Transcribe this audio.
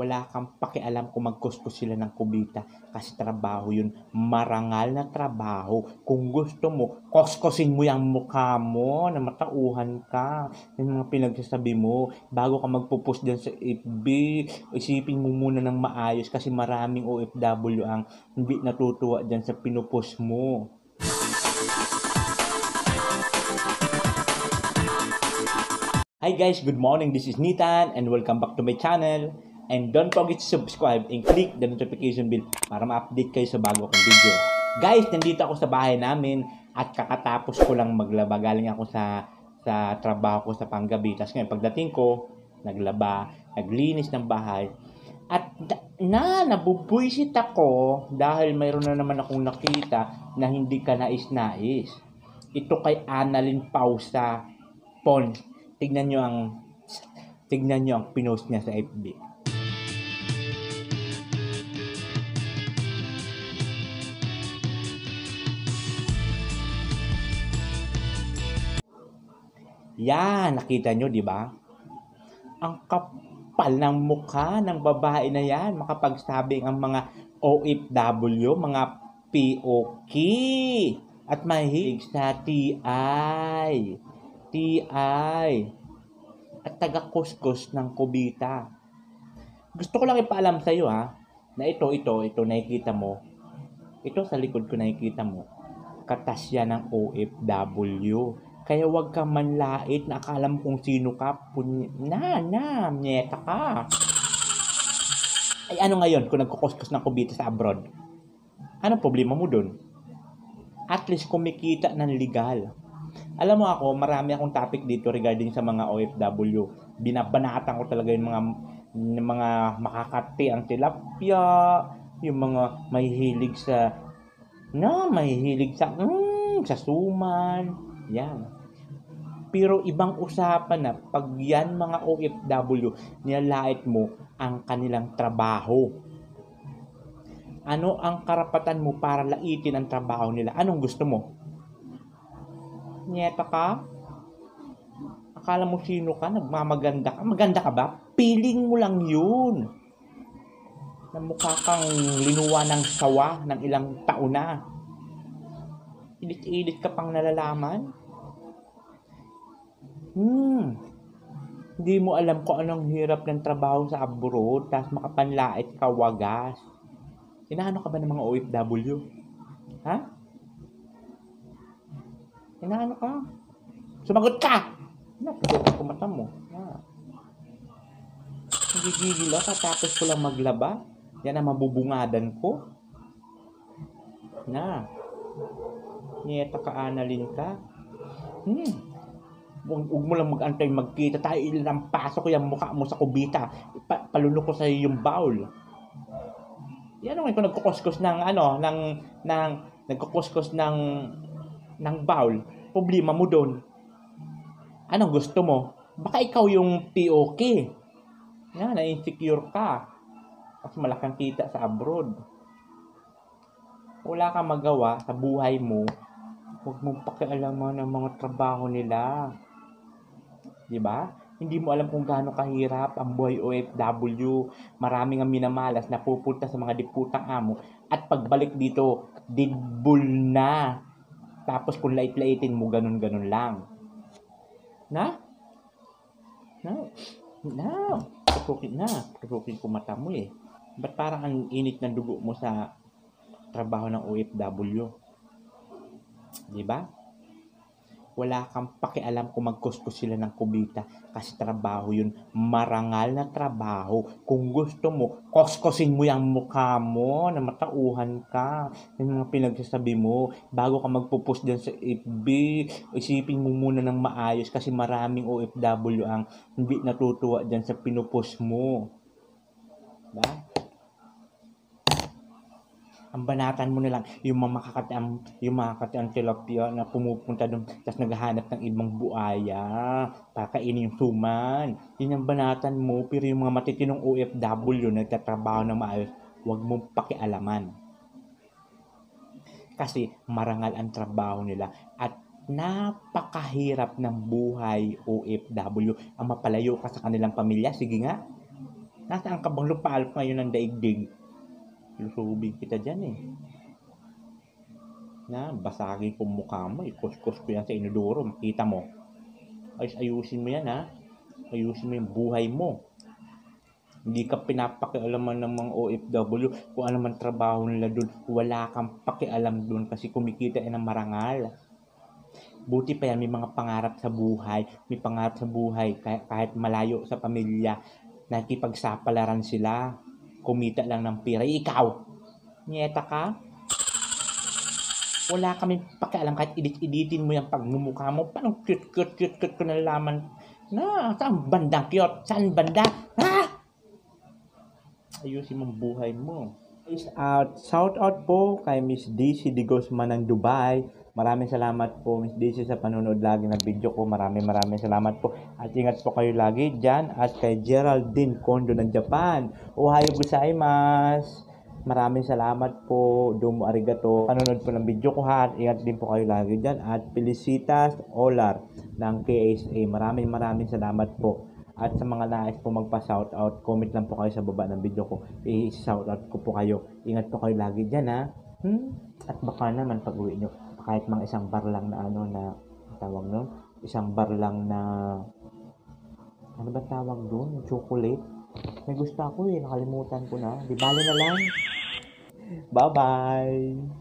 wala kang pakialam kung magkuskus sila ng kubita kasi trabaho yun, marangal na trabaho. Kung gusto mo, kuskusin mo yung mukha mo na matauhan ka. Yung mga pinagsasabi mo, bago ka magpupus dyan sa FB, isipin mo muna ng maayos kasi maraming OFW ang hindi natutuwa dyan sa pinupus mo. Hi guys, good morning. This is Nitan and welcome back to my channel. And don't forget to subscribe and click the notification bell para ma-update kayo sa bago kong video. Guys, nandito ako sa bahay namin at kakatapos ko lang maglaba. Galing ako sa sa trabaho ko sa panggabi. Tapos ngayon, pagdating ko, naglaba, naglinis ng bahay. At na, nabubuisit ako dahil mayroon na naman akong nakita na hindi ka nais-nais. Ito kay Annalyn Pausa Pon. Tignan nyo ang tignan nyo ang pinost niya sa FB. Yan, nakita nyo, di ba? Ang kapal ng mukha ng babae na yan. Makapagsabing ang mga OFW, mga POK, at mahilig sa TI. TI. At taga-kuskus ng kubita. Gusto ko lang ipaalam sa iyo ha, na ito, ito, ito, nakikita mo. Ito sa likod ko nakikita mo. Katas yan ng OFW. Kaya wag kang manlait na akala mo kung sino ka. Puny- na, na, nyeta ka. Ay ano ngayon kung nagkukuskus ng kubita sa abroad? Anong problema mo dun? At least kumikita ng legal. Alam mo ako, marami akong topic dito regarding sa mga OFW. Binabanatan ko talaga yung mga yung mga makakati ang tilapia, yung mga mahihilig sa no, mahihilig sa mm, sa suman, yan. Pero ibang usapan na pag yan mga OFW, nilalait mo ang kanilang trabaho. Ano ang karapatan mo para laitin ang trabaho nila? Anong gusto mo? Nyeta ka? Akala mo sino ka? Nagmamaganda ka? Maganda ka ba? Piling mo lang yun. Na mukha kang linuwa ng sawa ng ilang taon na. Ilit-ilit ka pang nalalaman? Hmm. Hindi mo alam kung anong hirap ng trabaho sa abroad, tapos makapanlait ka wagas. Inaano ka ba ng mga OFW? Ha? Inaano ka? Sumagot ka! Napagod ko mata mo. Ha? Nagigigil ako, tapos ko lang maglaba. Yan ang mabubungadan ko. Na. Nyeta ka, analin ka. Hmm. Huwag mo lang mag-antay magkita tayo ilang pasok yung mukha mo sa kubita. Pa, palulo ko sa iyo yung bowl. Yan ang kung nagkukuskus ng ano, ng, ng, nagkukuskus ng, ng bowl. Problema mo doon. Anong gusto mo? Baka ikaw yung POK. Yan, na-insecure ka. Kasi malakang kita sa abroad. Wala kang magawa sa buhay mo. Huwag mong pakialaman ng mga trabaho nila. 'Di ba? Hindi mo alam kung gaano kahirap ang buhay OFW. Maraming ang minamalas na pupunta sa mga diputang amo at pagbalik dito, didbul na. Tapos kung lait-laitin mo, ganun-ganun lang. Na? Na? Na? Tutukin na. Tutukin ko mata mo eh. Ba't parang ang init ng dugo mo sa trabaho ng OFW? Di ba? Wala kang pakialam kung magkuskus sila ng kubita kasi trabaho yun, marangal na trabaho. Kung gusto mo, kuskusin mo yung mukha mo na matauhan ka. Yung mga pinagsasabi mo, bago ka magpupus dyan sa FB, isipin mo muna ng maayos kasi maraming OFW ang hindi natutuwa dyan sa pinupus mo. Diba? Ang banatan mo na lang yung mga makakati ang yung makakati ang tilapia na pumupunta doon tapos naghahanap ng ibang buaya para kainin yung suman. Yun ang banatan mo pero yung mga matitinong OFW na nagtatrabaho ng maayos huwag mong pakialaman. Kasi marangal ang trabaho nila at napakahirap ng buhay OFW ang mapalayo ka sa kanilang pamilya sige nga. Nasaan ka bang lupalop ngayon ng daigdig? Lusubin kita dyan eh. Na, basagin ko mukha mo. Ikuskus ko yan sa inodoro. Makita mo. Ayos, ayusin mo yan ha. Ayusin mo yung buhay mo. Hindi ka pinapakialaman ng mga OFW kung ano man trabaho nila doon. Wala kang pakialam doon kasi kumikita yan ng marangal. Buti pa yan, may mga pangarap sa buhay. May pangarap sa buhay kahit, kahit malayo sa pamilya. Nakikipagsapalaran sila. Kumita lang ng pira. Ikaw, nyeta ka? Wala kami pakialam kahit edit-editin mo yung pagmumukha mo. Parang cute, cute, cute, cute ko nalalaman. Na, saan bandang cute? Saan banda? Ha? Ayusin mong buhay mo. Peace out. Shout out po kay Miss DC de Guzman ng Dubai. Maraming salamat po Miss DC sa panonood lagi ng video ko. Maraming maraming salamat po. At ingat po kayo lagi dyan. At kay Geraldine Kondo ng Japan. Ohayo gozaimasu. Maraming salamat po. Domo arigato. Panonood po ng video ko ha. At ingat din po kayo lagi dyan. At Felicitas Olar ng KSA. Maraming maraming salamat po. At sa mga nais po magpa-shoutout, comment lang po kayo sa baba ng video ko. I-shoutout ko po kayo. Ingat po kayo lagi dyan ha. Hmm? At baka naman pag uwi nyo, kahit mga isang bar lang na ano na tawag nun, isang bar lang na ano ba tawag doon? Chocolate? May gusto ako eh, nakalimutan ko na. Di bali na lang. Bye-bye!